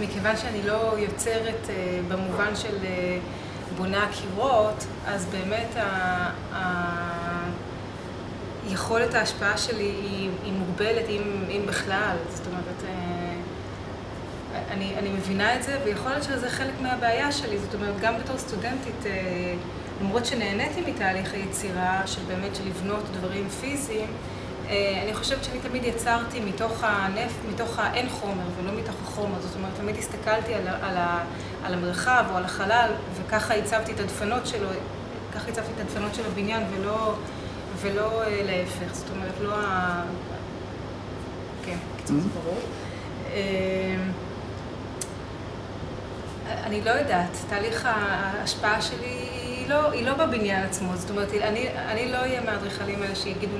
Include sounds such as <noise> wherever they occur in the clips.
מכיוון שאני לא יוצרת במובן של בונה קירות, אז באמת יכולת ההשפעה שלי היא מוגבלת, אם בכלל. זאת אומרת, אני מבינה את זה, ויכול להיות שזה חלק מהבעיה שלי. זאת אומרת, גם בתור סטודנטית, למרות שנהניתי מתהליך היצירה, של באמת של לבנות דברים פיזיים, אני חושבת שאני תמיד יצרתי מתוך הנפט, מתוך האין חומר, ולא מתוך החומר. זאת אומרת, תמיד הסתכלתי על המרחב או על החלל, וככה הצבתי את הדפנות שלו, ככה הצבתי את הדפנות של הבניין, ולא להפך. זאת אומרת, לא ה... כן, בקיצור זה ברור. אני לא יודעת, תהליך ההשפעה שלי היא לא בבניין עצמו. זאת אומרת, אני לא אהיה מהאדריכלים האלה שיגידו,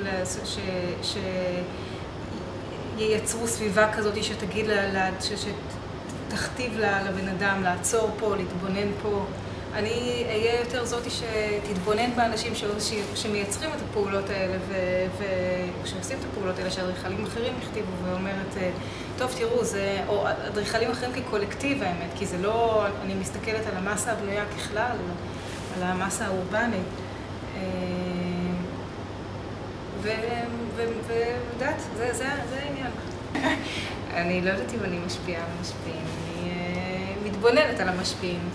שייצרו סביבה כזאת שתגיד, שתכתיב לבן אדם לעצור פה, להתבונן פה. אני אהיה יותר זאתי שתתבונן באנשים שמייצרים את הפעולות האלה, ושעושים את הפעולות האלה, שאדריכלים אחרים הכתיבו, ואומרת, טוב, תראו, זה... או אדריכלים אחרים כקולקטיב, האמת, כי זה לא... אני מסתכלת על המסה הבנויה ככלל, על המסה האורבנית. ויודעת, זה העניין. <laughs> אני לא יודעת אם אני משפיעה על המשפיעים, אני מתבוננת על המשפיעים.